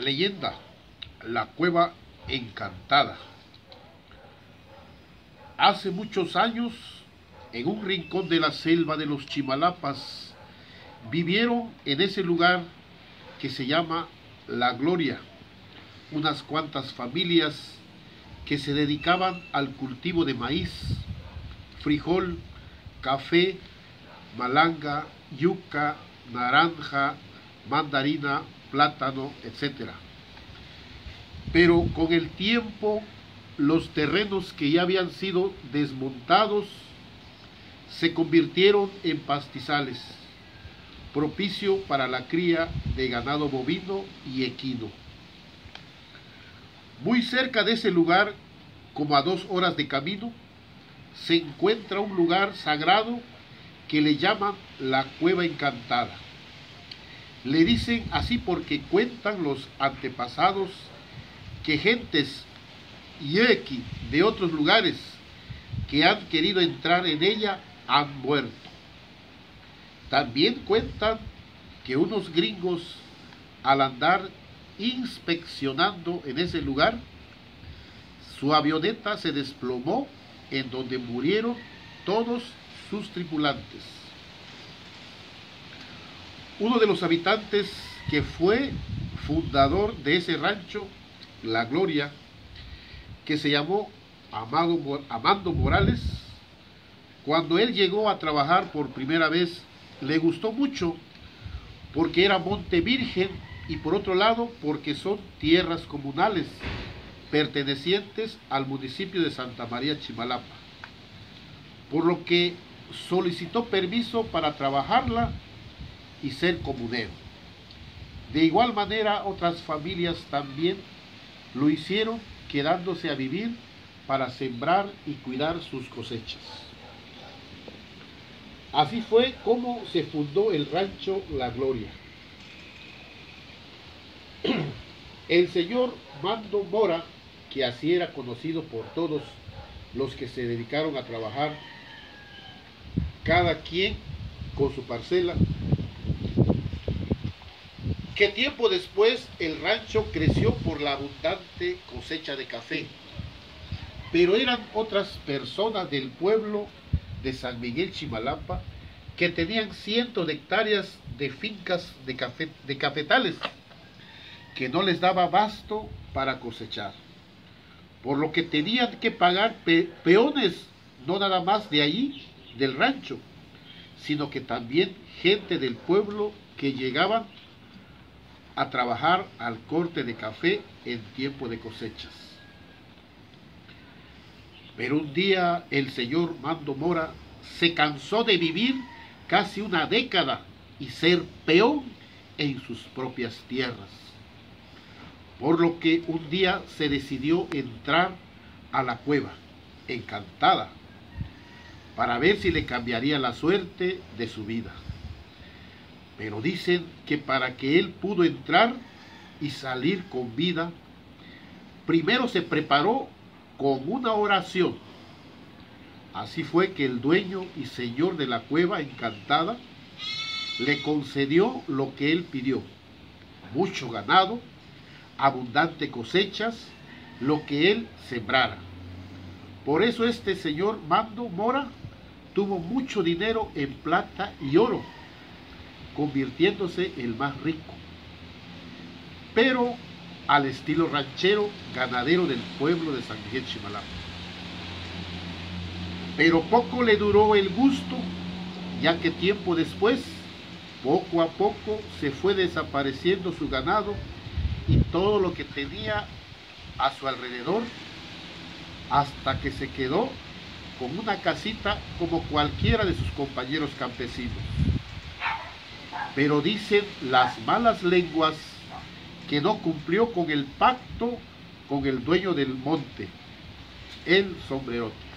Leyenda, la cueva encantada. Hace muchos años, en un rincón de la selva de los Chimalapas, vivieron en ese lugar que se llama La Gloria, unas cuantas familias que se dedicaban al cultivo de maíz, frijol, café, malanga, yuca, naranja, mandarina, plátano, etc. Pero con el tiempo los terrenos que ya habían sido desmontados se convirtieron en pastizales, propicio para la cría de ganado bovino y equino. Muy cerca de ese lugar, como a dos horas de camino, se encuentra un lugar sagrado que le llaman la Cueva Encantada. Le dicen así porque cuentan los antepasados que gentes yeki de otros lugares que han querido entrar en ella han muerto. También cuentan que unos gringos al andar inspeccionando en ese lugar, su avioneta se desplomó en donde murieron todos sus tripulantes uno de los habitantes que fue fundador de ese rancho, La Gloria, que se llamó Amado, Amando Morales, cuando él llegó a trabajar por primera vez, le gustó mucho porque era monte virgen y por otro lado porque son tierras comunales pertenecientes al municipio de Santa María Chimalapa, por lo que solicitó permiso para trabajarla y ser comunero. De igual manera, otras familias también lo hicieron quedándose a vivir para sembrar y cuidar sus cosechas. Así fue como se fundó el rancho La Gloria. El señor Mando Mora, que así era conocido por todos los que se dedicaron a trabajar, cada quien con su parcela, que tiempo después el rancho creció por la abundante cosecha de café. Pero eran otras personas del pueblo de San Miguel Chimalapa que tenían cientos de hectáreas de fincas de, café, de cafetales que no les daba basto para cosechar. Por lo que tenían que pagar peones, no nada más de allí, del rancho, sino que también gente del pueblo que llegaban a trabajar al corte de café en tiempo de cosechas. Pero un día el señor Mando Mora se cansó de vivir casi una década y ser peón en sus propias tierras. Por lo que un día se decidió entrar a la cueva, encantada, para ver si le cambiaría la suerte de su vida. Pero dicen que para que él pudo entrar y salir con vida, primero se preparó con una oración. Así fue que el dueño y señor de la cueva encantada le concedió lo que él pidió, mucho ganado, abundante cosechas, lo que él sembrara. Por eso este señor Mando Mora tuvo mucho dinero en plata y oro convirtiéndose el más rico, pero al estilo ranchero ganadero del pueblo de San Miguel Chimalapa. Pero poco le duró el gusto, ya que tiempo después, poco a poco, se fue desapareciendo su ganado y todo lo que tenía a su alrededor, hasta que se quedó con una casita como cualquiera de sus compañeros campesinos. Pero dicen las malas lenguas que no cumplió con el pacto con el dueño del monte, el sombrerote.